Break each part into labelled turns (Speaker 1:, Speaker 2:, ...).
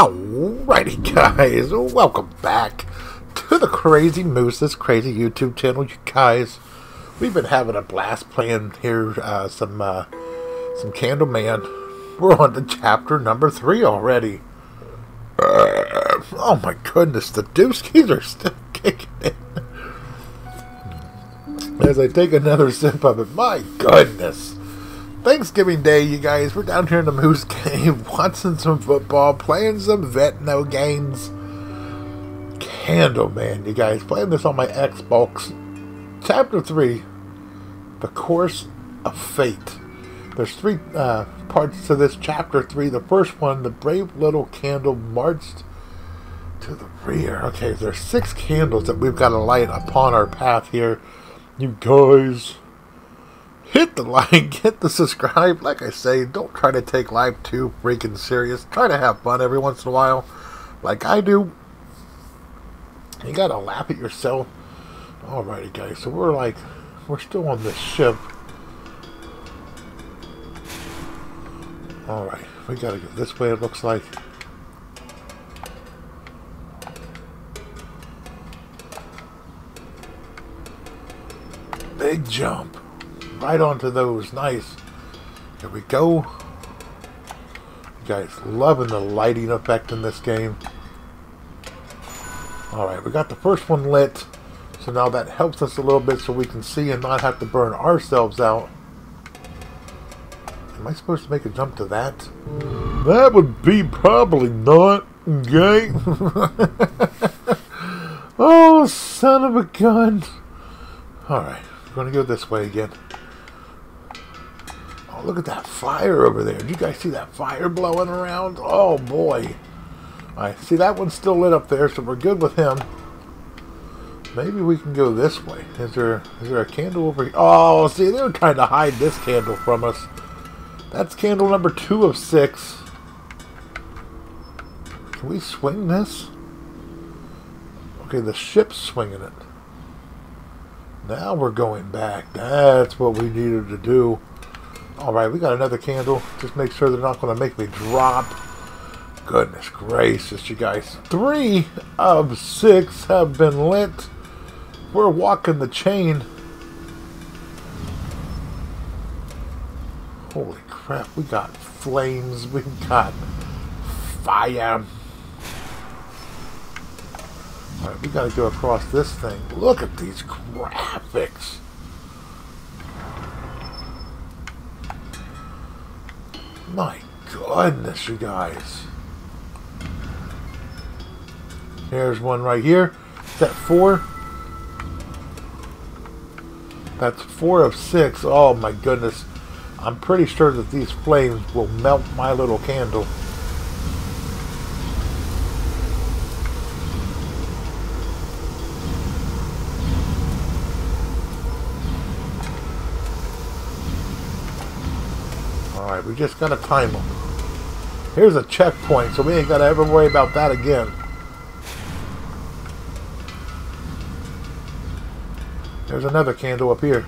Speaker 1: Alrighty, guys, welcome back to the Crazy Moose, this crazy YouTube channel, you guys. We've been having a blast playing here uh, some uh, some Candleman. We're on to chapter number three already. Uh, oh my goodness, the Dooskies are still kicking in. As I take another sip of it, my goodness. Thanksgiving Day, you guys. We're down here in the Moose Cave watching some football, playing some Vetno games. Candleman, you guys. Playing this on my Xbox. Chapter 3 The Course of Fate. There's three uh, parts to this chapter 3. The first one, the brave little candle marched to the rear. Okay, there's six candles that we've got to light upon our path here. You guys hit the like, hit the subscribe. Like I say, don't try to take life too freaking serious. Try to have fun every once in a while, like I do. You gotta laugh at yourself. Alrighty, guys. So we're like, we're still on this ship. Alright, we gotta go this way, it looks like. Big jump right onto those. Nice. Here we go. You guys loving the lighting effect in this game. Alright, we got the first one lit. So now that helps us a little bit so we can see and not have to burn ourselves out. Am I supposed to make a jump to that? That would be probably not. Okay. oh, son of a gun. Alright, we're going to go this way again. Look at that fire over there. Did you guys see that fire blowing around? Oh, boy. I see that one's still lit up there, so we're good with him. Maybe we can go this way. Is there is there a candle over here? Oh, see, they're trying to hide this candle from us. That's candle number two of six. Can we swing this? Okay, the ship's swinging it. Now we're going back. That's what we needed to do. Alright, we got another candle. Just make sure they're not going to make me drop. Goodness gracious, you guys. Three of six have been lit. We're walking the chain. Holy crap, we got flames. We got fire. Alright, we gotta go across this thing. Look at these graphics. My goodness, you guys. Here's one right here. Is that four? That's four of six. Oh my goodness. I'm pretty sure that these flames will melt my little candle. Just gotta time them. Here's a checkpoint, so we ain't gotta ever worry about that again. There's another candle up here.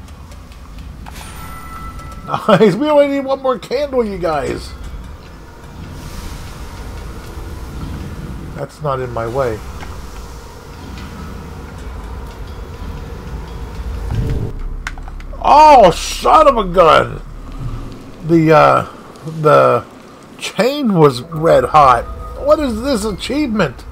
Speaker 1: Nice, we only need one more candle, you guys. That's not in my way. Oh, son of a gun! The, uh, the chain was red hot. What is this achievement?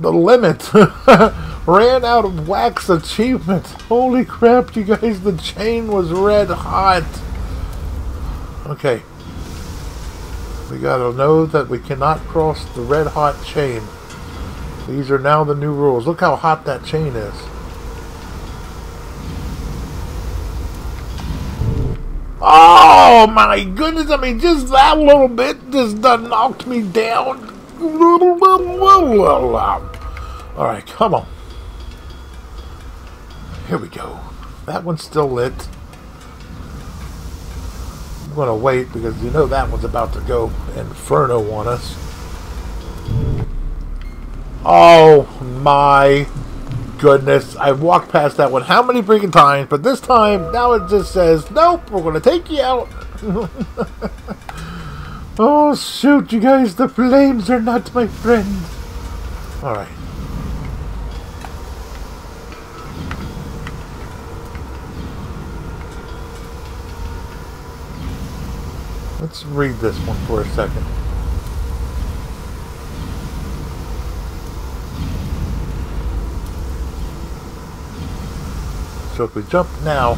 Speaker 1: The limit. Ran out of wax achievement. Holy crap, you guys, the chain was red hot. Okay. We gotta know that we cannot cross the red hot chain. These are now the new rules. Look how hot that chain is. Oh my goodness, I mean just that little bit just knocked me down. Alright, come on. Here we go. That one's still lit. I'm to wait because you know that one's about to go inferno on us. Oh my goodness. I've walked past that one how many freaking times, but this time, now it just says, nope, we're going to take you out. Oh, shoot, you guys, the flames are not my friends. Alright. Let's read this one for a second. We jump now,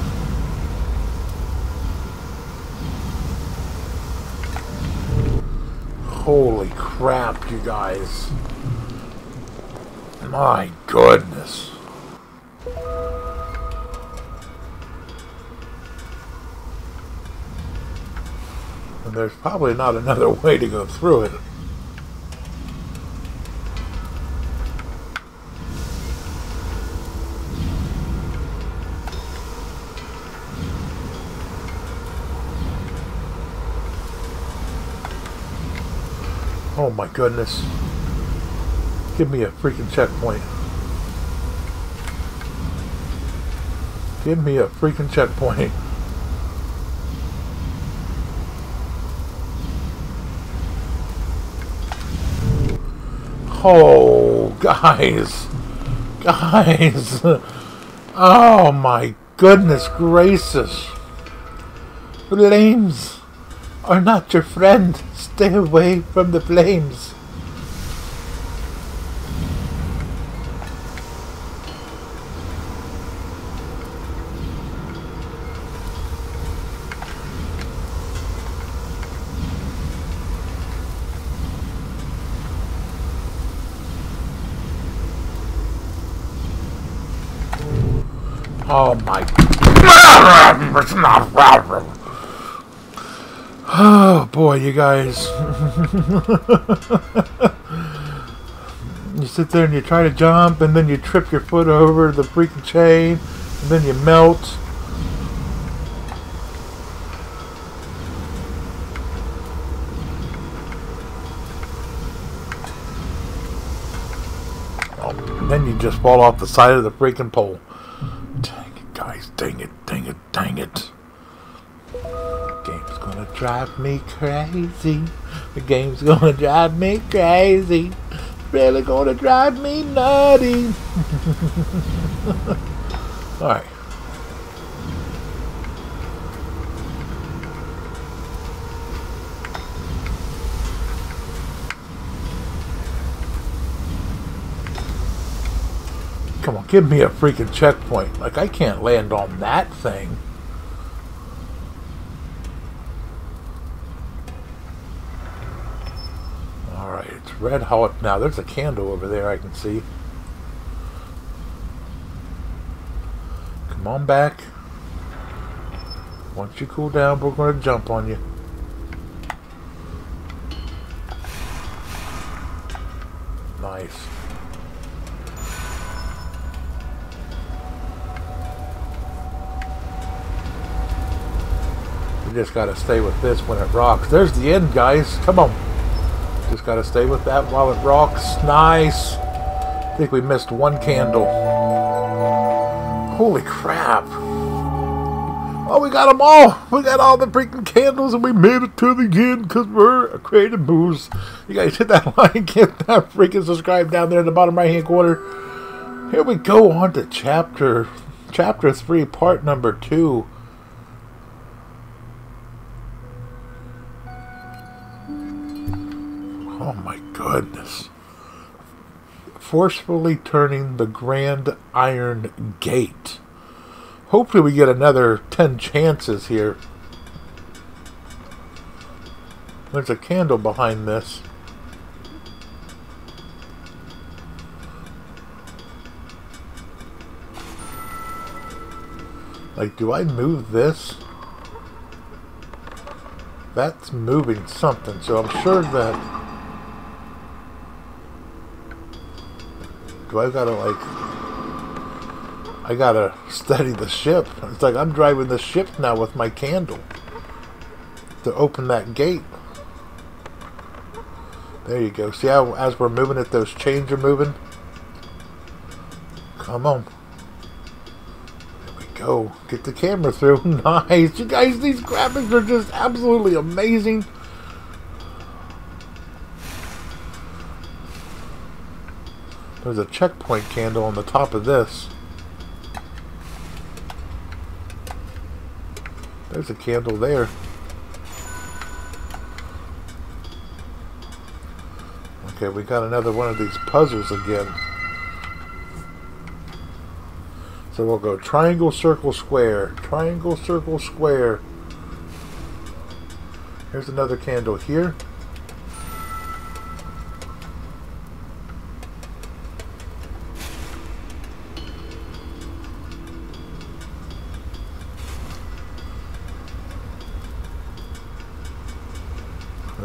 Speaker 1: holy crap, you guys. My goodness. And there's probably not another way to go through it. Oh my goodness. Give me a freaking checkpoint. Give me a freaking checkpoint. Oh, guys. Guys. Oh my goodness gracious. Flames are not your friend. Stay away from the flames. Oh my. Oh boy, you guys. you sit there and you try to jump, and then you trip your foot over the freaking chain, and then you melt. Then you just fall off the side of the freaking pole. Dang it, guys. Dang it, dang it, dang it. Gonna drive me crazy. The game's gonna drive me crazy. Really gonna drive me nutty. Alright. Come on, give me a freaking checkpoint. Like, I can't land on that thing. Red hot now. There's a candle over there I can see. Come on back. Once you cool down, we're going to jump on you. Nice. You just gotta stay with this when it rocks. There's the end, guys. Come on. Just gotta stay with that while it rocks. Nice. I think we missed one candle. Holy crap. Oh, we got them all. We got all the freaking candles and we made it to the end because we're a creative moves. You guys hit that like, hit that freaking subscribe down there in the bottom right hand corner. Here we go on to chapter chapter 3, part number 2. Oh, my goodness. Forcefully turning the Grand Iron Gate. Hopefully we get another 10 chances here. There's a candle behind this. Like, do I move this? That's moving something, so I'm sure that... Do I gotta, like... I gotta study the ship. It's like I'm driving the ship now with my candle. To open that gate. There you go. See how as we're moving it, those chains are moving? Come on There we go. Get the camera through. nice. You guys, these graphics are just absolutely amazing. There's a checkpoint candle on the top of this. There's a candle there. Okay, we got another one of these puzzles again. So we'll go triangle, circle, square. Triangle, circle, square. Here's another candle here.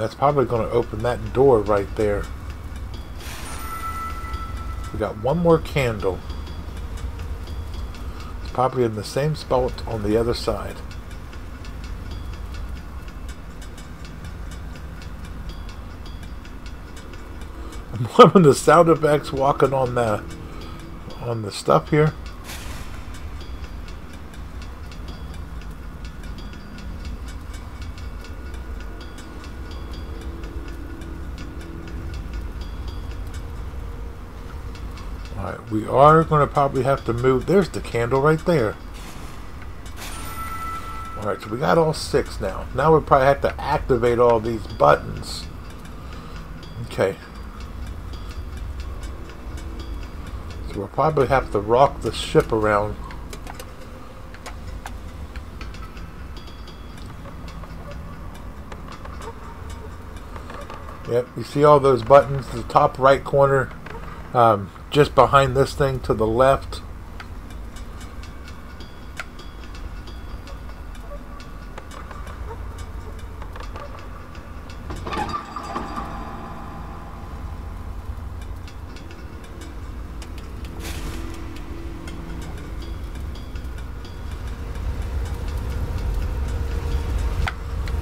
Speaker 1: That's probably going to open that door right there. We got one more candle. It's probably in the same spot on the other side. I'm loving the sound effects walking on the on the stuff here. Alright, we are going to probably have to move. There's the candle right there. Alright, so we got all six now. Now we probably have to activate all these buttons. Okay. So we'll probably have to rock the ship around. Yep, you see all those buttons, the top right corner, um, just behind this thing to the left.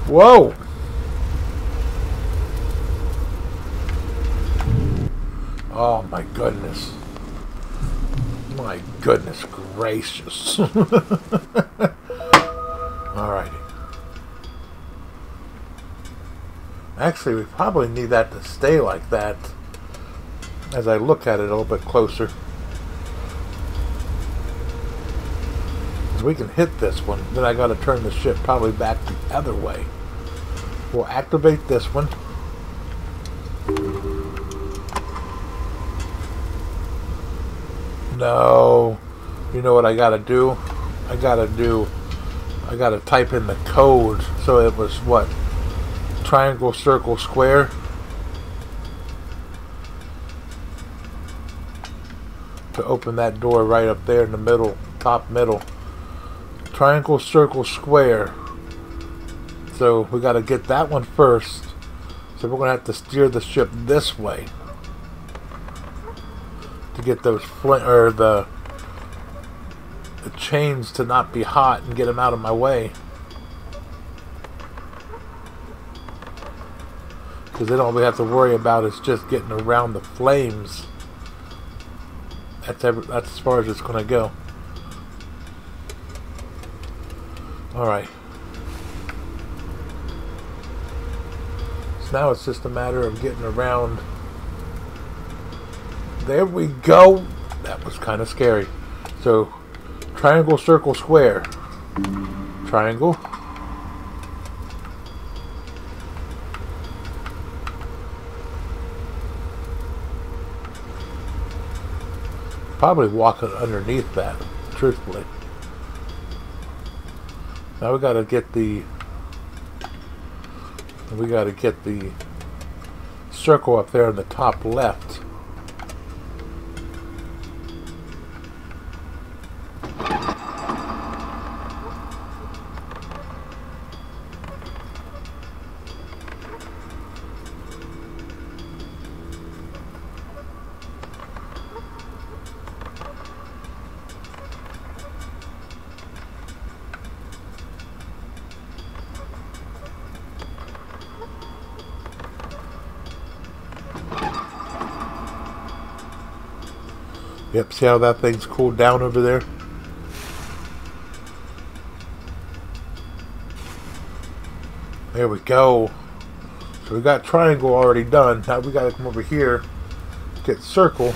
Speaker 1: Whoa! Oh my goodness. My goodness gracious. Alrighty. Actually, we probably need that to stay like that as I look at it a little bit closer. Because we can hit this one, then I got to turn the ship probably back the other way. We'll activate this one. No. You know what I gotta do? I gotta do... I gotta type in the code. So it was what? Triangle, circle, square. To open that door right up there in the middle. Top middle. Triangle, circle, square. So we gotta get that one first. So we're gonna have to steer the ship this way get those flint or the the chains to not be hot and get them out of my way. Because then all we have to worry about is just getting around the flames. That's that's as far as it's going to go. Alright. So now it's just a matter of getting around there we go. That was kind of scary. So, triangle, circle, square. Triangle. Probably walking underneath that, truthfully. Now we got to get the we got to get the circle up there in the top left. Yep, see how that thing's cooled down over there? There we go. So we got triangle already done. Now we gotta come over here, get circle.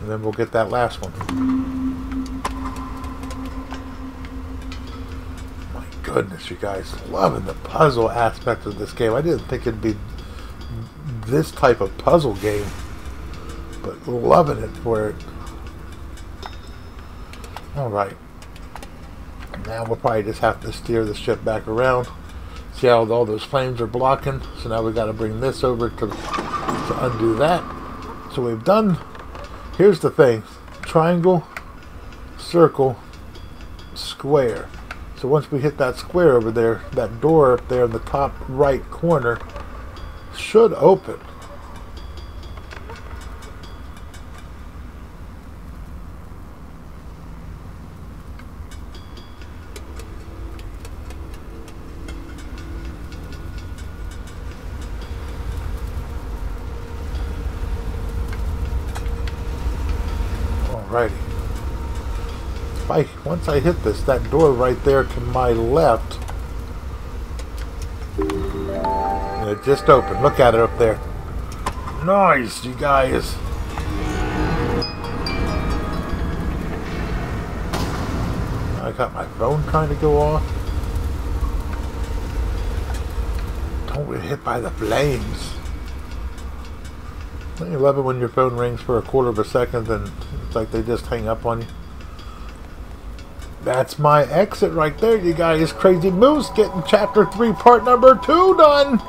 Speaker 1: And then we'll get that last one. My goodness, you guys. Loving the puzzle aspect of this game. I didn't think it'd be this type of puzzle game. But loving it for it. Alright. Now we'll probably just have to steer the ship back around. See how all those flames are blocking? So now we've got to bring this over to, to undo that. So we've done, here's the thing, triangle, circle, square. So once we hit that square over there, that door up there in the top right corner should open. Alrighty. If I, once I hit this, that door right there to my left, it just opened. Look at it up there. Nice, you guys. I got my phone trying to go off. Don't get hit by the flames. Don't you love it when your phone rings for a quarter of a second and it's like they just hang up on you? That's my exit right there, you guys. Crazy Moose getting chapter 3, part number 2 done.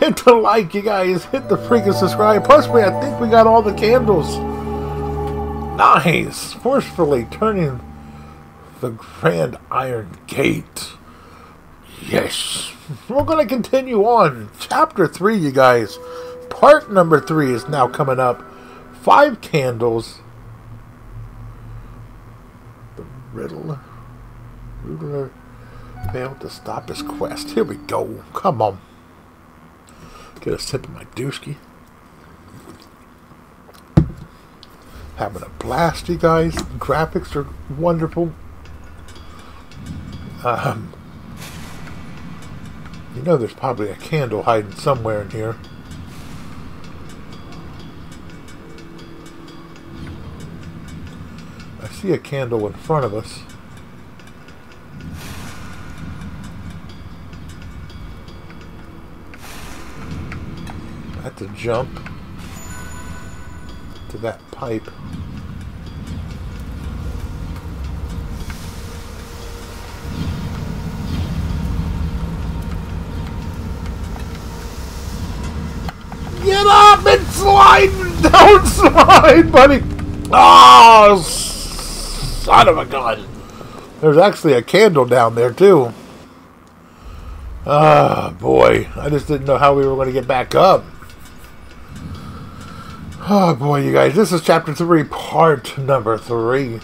Speaker 1: Hit the like, you guys. Hit the freaking subscribe. Plus, we, I think we got all the candles. Nice. Forcefully turning the Grand Iron Gate. Yes. We're going to continue on. Chapter 3, you guys. Part number 3 is now coming up. Five candles. The riddle. Riddler failed to stop his quest. Here we go. Come on. Get a sip of my dooski. Having a blast, you guys. Graphics are wonderful. Um, you know there's probably a candle hiding somewhere in here. I see a candle in front of us. Have to jump to that pipe. Get up and slide! Don't slide, buddy! Oh, son of a gun! There's actually a candle down there, too. Ah, boy. I just didn't know how we were going to get back up. Oh, boy, you guys. This is chapter 3, part number 3.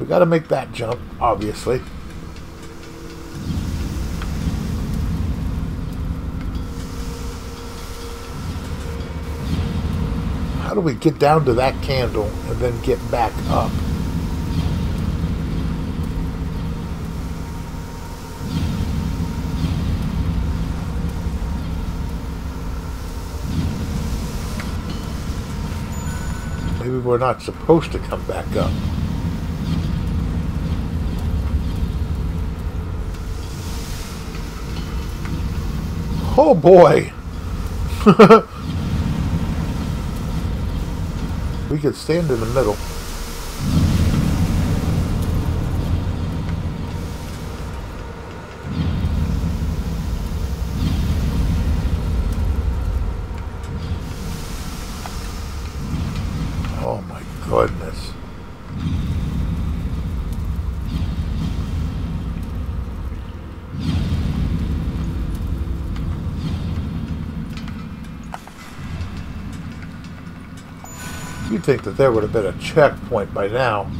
Speaker 1: We got to make that jump, obviously. How do we get down to that candle and then get back up? Maybe we're not supposed to come back up. Oh boy! we could stand in the middle. Oh my goodness. You'd think that there would have been a checkpoint by now.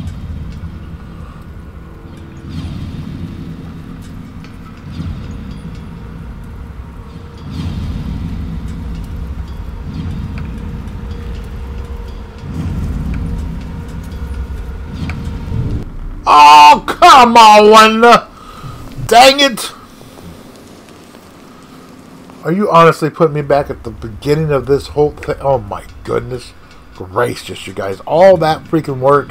Speaker 1: Oh, come on! Dang it! Are you honestly putting me back at the beginning of this whole thing? Oh my goodness. Gracious, you guys. All that freaking work.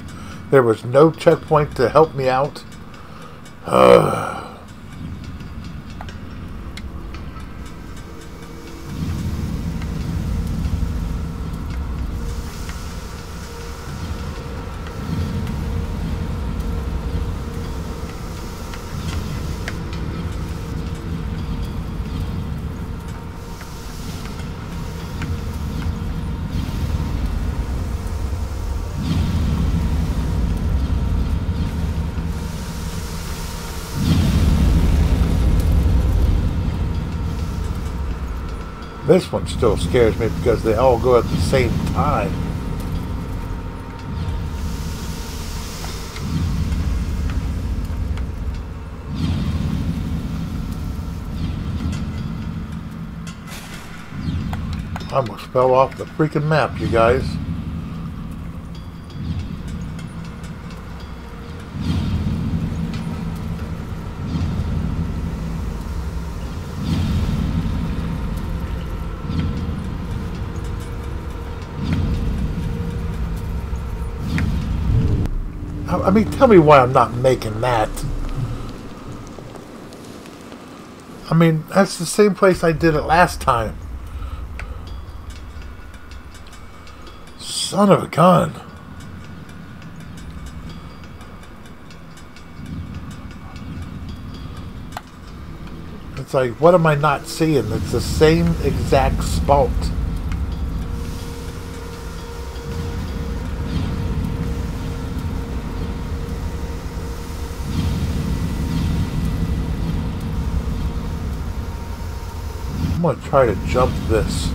Speaker 1: There was no checkpoint to help me out. This one still scares me because they all go at the same time. I almost fell off the freaking map, you guys. I mean, tell me why I'm not making that. I mean, that's the same place I did it last time. Son of a gun. It's like, what am I not seeing? It's the same exact spot. going to try to jump this.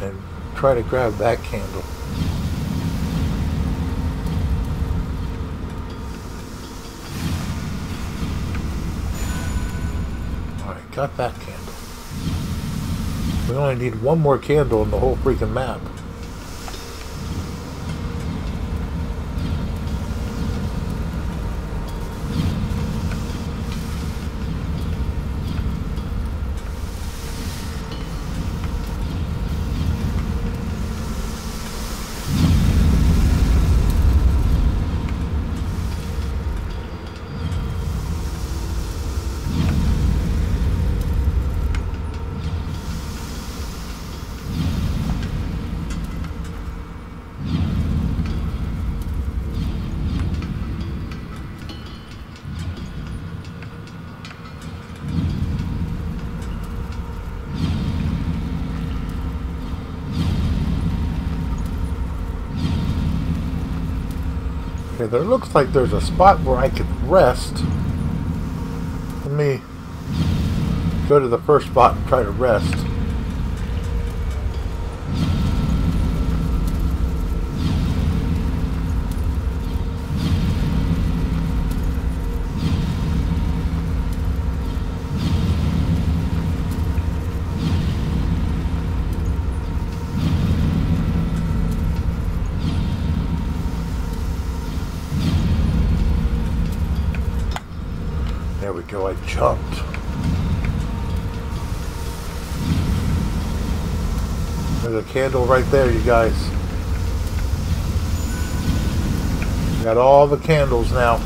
Speaker 1: And try to grab that candle. Alright, got that candle. We only need one more candle in the whole freaking map. Okay, there looks like there's a spot where I could rest. Let me go to the first spot and try to rest. Right there, you guys. Got all the candles now.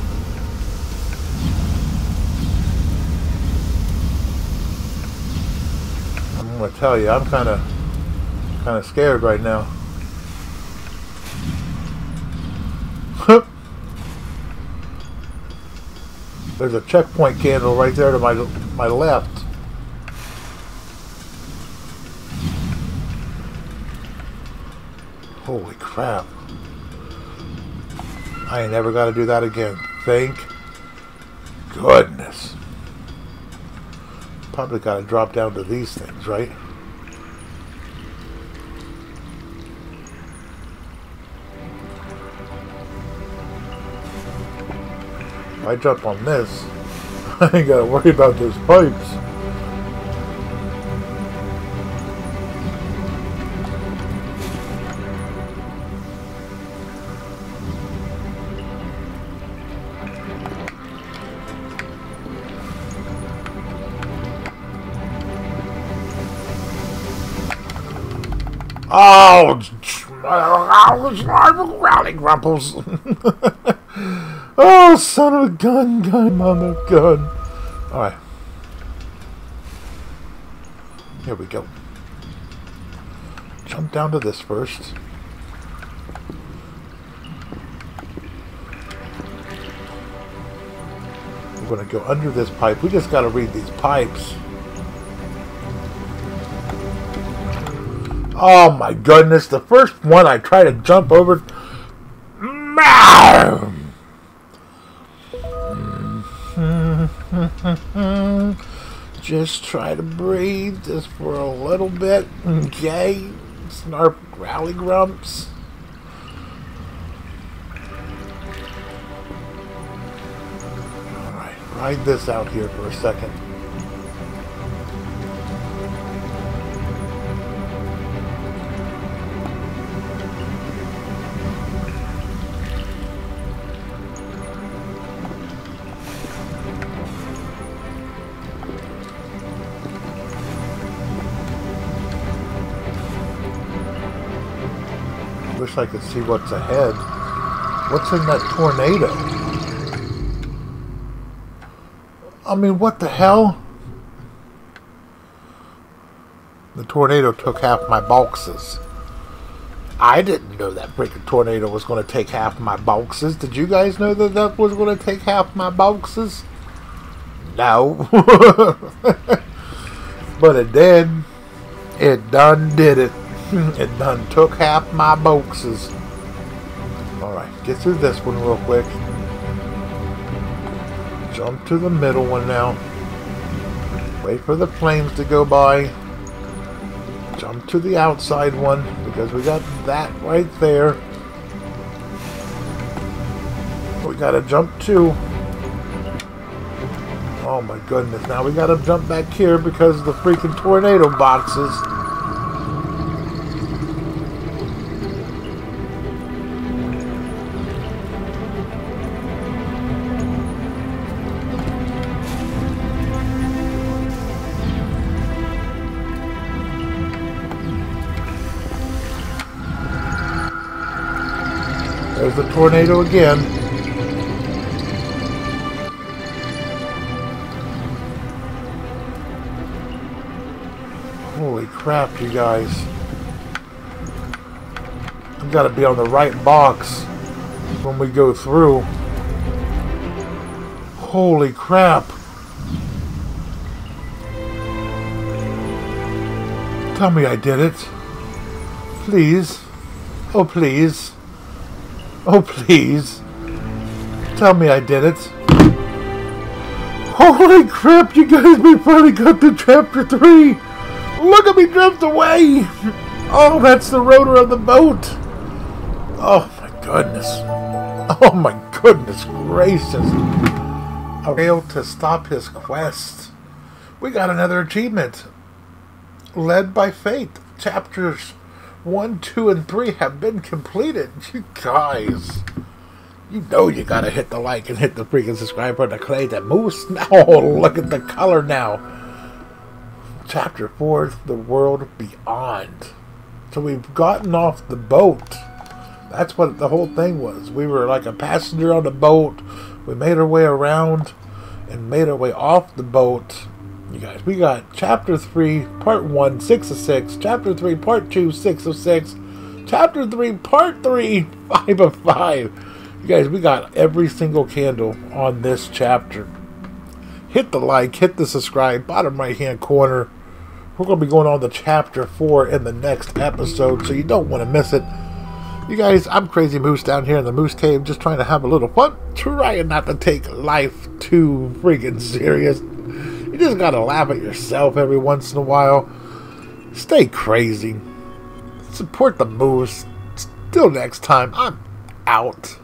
Speaker 1: I'm gonna tell you, I'm kind of, kind of scared right now. There's a checkpoint candle right there to my my left. Holy crap. I ain't never got to do that again. Thank goodness. Probably got to drop down to these things, right? I jump on this, I ain't gotta worry about those pipes. Oh, rowdy grumples. oh, son of a gun, gun, mother gun. All right. Here we go. Jump down to this first. We're going to go under this pipe. We just got to read these pipes. Oh my goodness, the first one I try to jump over. Mm-hmm. Just try to breathe just for a little bit, okay? Snarf growly grumps. Alright, ride this out here for a second. I could see what's ahead. What's in that tornado? I mean, what the hell? The tornado took half my boxes. I didn't know that freaking tornado was going to take half my boxes. Did you guys know that that was going to take half my boxes? No. but it did. It done did it. It done took half my boxes. Alright, get through this one real quick. Jump to the middle one now. Wait for the flames to go by. Jump to the outside one because we got that right there. We gotta jump too. Oh my goodness, now we gotta jump back here because the freaking tornado boxes. The tornado again. Holy crap, you guys. I've got to be on the right box when we go through. Holy crap. Tell me I did it. Please. Oh, please. Oh, please. Tell me I did it. Holy crap, you guys, we finally got to chapter 3. Look at me drift away. Oh, that's the rotor of the boat. Oh, my goodness. Oh, my goodness gracious. I failed to stop his quest. We got another achievement. Led by Fate. Chapters 1, 2, and 3 have been completed. You guys. You know you gotta hit the like and hit the freaking subscribe button to play that moose. Oh, look at the color now. Chapter 4, The World Beyond. So we've gotten off the boat. That's what the whole thing was. We were like a passenger on the boat. We made our way around and made our way off the boat you guys. We got Chapter 3, Part 1, 6 of 6. Chapter 3, Part 2, 6 of 6. Chapter 3, Part 3, 5 of 5. You guys, we got every single candle on this chapter. Hit the like, hit the subscribe, bottom right hand corner. We're going to be going on to Chapter 4 in the next episode, so you don't want to miss it. You guys, I'm Crazy Moose down here in the Moose Cave, just trying to have a little fun, trying not to take life too friggin' serious. You just gotta laugh at yourself every once in a while. Stay crazy. Support the moose. Till next time, I'm out.